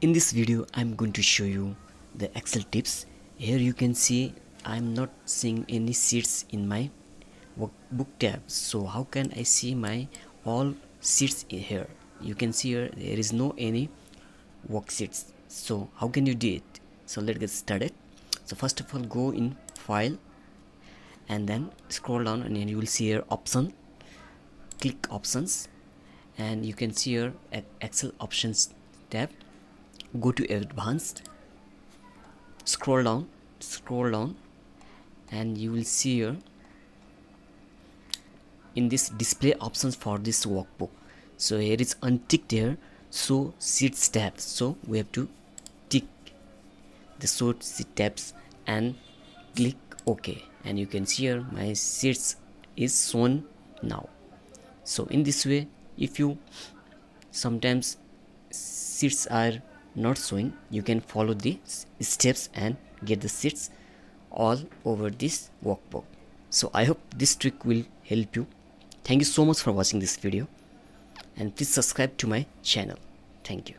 in this video i'm going to show you the excel tips. Here you can see i'm not seeing any sheets in my workbook tab. So how can i see my all sheets here? You can see here there is no any worksheets so how can you do it? So let's get started. So first of all go in file and then scroll down and then you will see here option. Click options and you can see here at excel options tab go to advanced. Scroll down. Scroll down. And you will see here in this display options for this workbook. So here is unticked here. So sheets tab so we have to tick the show sheet tabs and click ok. And you can see here my sheets is shown now. So in this way if you sometimes sheets are not showing you can follow the steps and get the sheets all over this workbook. So i hope this trick will help you. Thank you so much for watching this video and please subscribe to my channel. Thank you